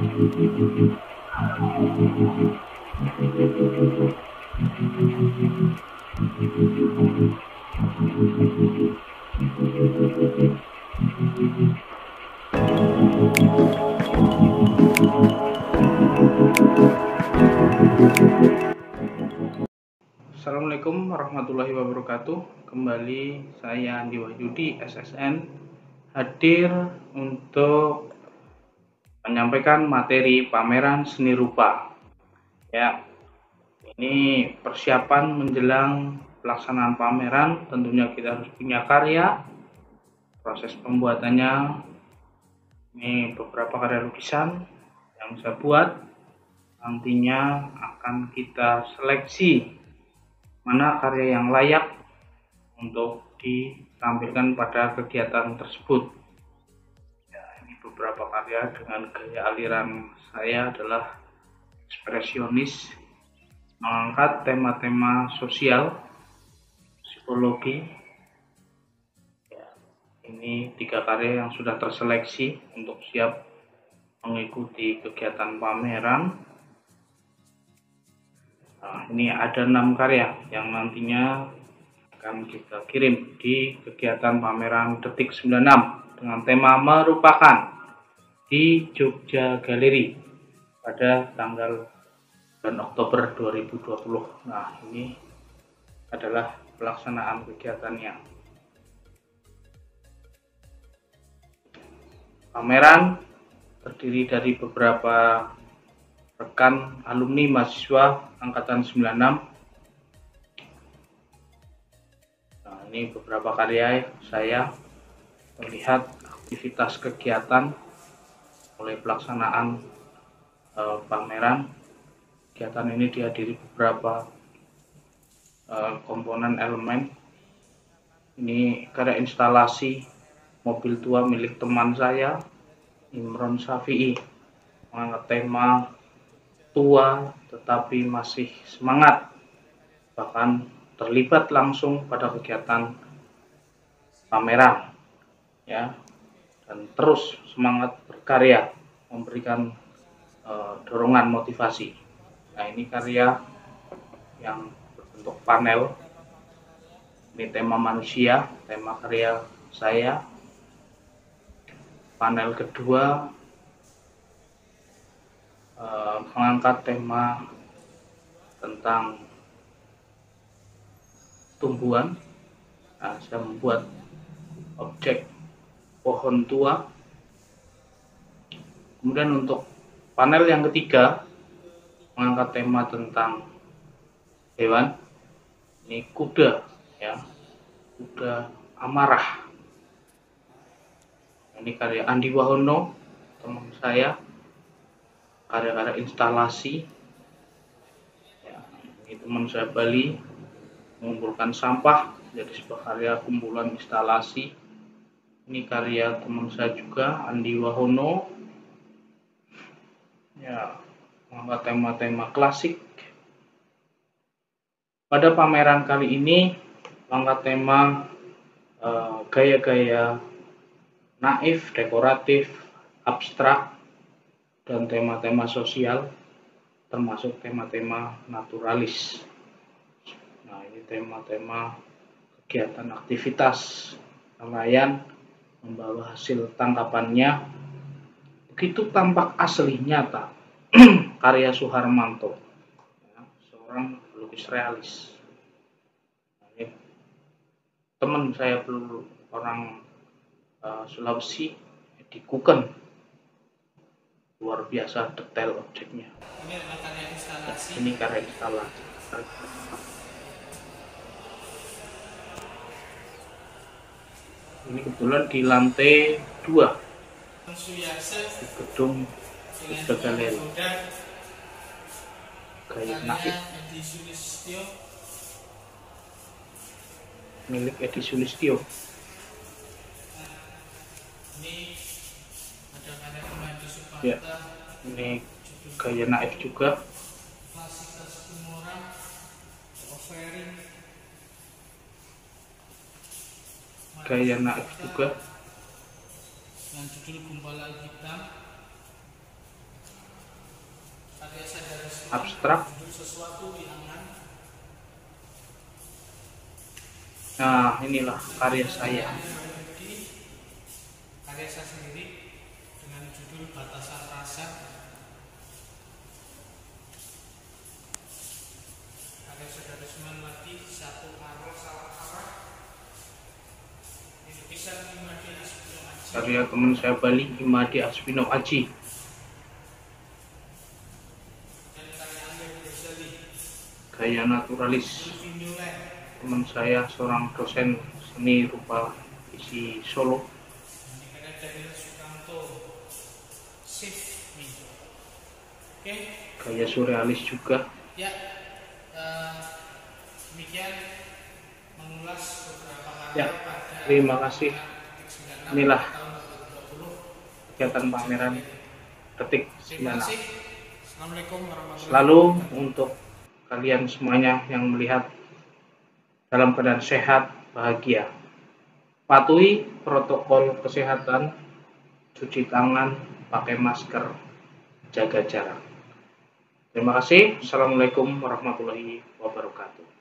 Assalamualaikum warahmatullahi wabarakatuh. Kembali saya Andi Wahyudi SSN Hadir untuk menyampaikan materi pameran seni rupa. Ya, ini persiapan menjelang pelaksanaan pameran Tentunya kita harus punya karya. Proses pembuatannya Ini beberapa karya lukisan yang saya buat. Nantinya akan kita seleksi mana karya yang layak untuk ditampilkan pada kegiatan tersebut. Beberapa karya dengan gaya aliran saya adalah ekspresionis, mengangkat tema-tema sosial, psikologi. Ya, ini tiga karya yang sudah terseleksi untuk siap mengikuti kegiatan pameran Nah, ini ada enam karya yang nantinya akan kita kirim di kegiatan pameran Detik 96 dengan tema merupakan di Jogja Galeri pada tanggal 9 Oktober 2020. Nah, ini adalah pelaksanaan kegiatannya. Pameran terdiri dari beberapa rekan alumni mahasiswa angkatan 96 nah ini beberapa karya saya melihat aktivitas kegiatan mulai pelaksanaan eh, pameran. Kegiatan ini dihadiri beberapa eh, komponen elemen. Ini karya instalasi mobil tua milik teman saya Imron Safi'i. Mengangkat tema tua tetapi masih semangat bahkan terlibat langsung pada kegiatan pameran ya dan terus semangat berkarya memberikan uh, dorongan motivasi. Nah ini karya yang berbentuk panel. Ini tema manusia tema karya saya. Panel kedua Eh, mengangkat tema tentang tumbuhan. Nah, saya membuat objek pohon tua. Kemudian untuk panel yang ketiga mengangkat tema tentang hewan. Ini kuda ya. Kuda amarah. Ini karya Andi Wahono, teman saya karya-karya instalasi ya, ini teman saya Bali mengumpulkan sampah jadi sebuah karya kumpulan instalasi ini karya teman saya juga Andi Wahono. Ya mengangkat tema-tema klasik. Pada pameran kali ini mengangkat tema eh, gaya-gaya uh, naif, dekoratif, abstrak dan tema-tema sosial termasuk tema-tema naturalis. Nah, ini tema-tema kegiatan aktivitas nelayan membawa hasil tangkapannya. Begitu tampak asli nyata karya Suharmanto. Ya, seorang pelukis realis. Teman saya perlu orang uh, Sulawesi di Kuken. Luar biasa detail objeknya. Ini karya instalasi. Ini karya instalasi ini kebetulan di lantai dua. Di gedung Galeri gaya naif milik Edi Sulistyo. Ya ini gaya naif juga gaya naif juga. Yang judul Gumpalan Hitam karya abstrak. untuk sesuatu bilangan. Nah inilah karya saya. Karya saya sendiri dengan judul batasan rasa karya teman saya Bali Imadi Aswino Aji gaya naturalis teman saya seorang dosen seni rupa isi Solo gaya surrealis juga Ya, eh, demikian mengulas beberapa hal Ya, terima kasih. Detik 96 Inilah tahun 2020. Kegiatan pameran Terima 96 kasih. Assalamualaikum warahmatullahi Selalu untuk kalian semuanya yang melihat dalam keadaan sehat, bahagia. Patuhi protokol kesehatan, cuci tangan, pakai masker, jaga jarak. Terima kasih. Assalamualaikum warahmatullahi wabarakatuh.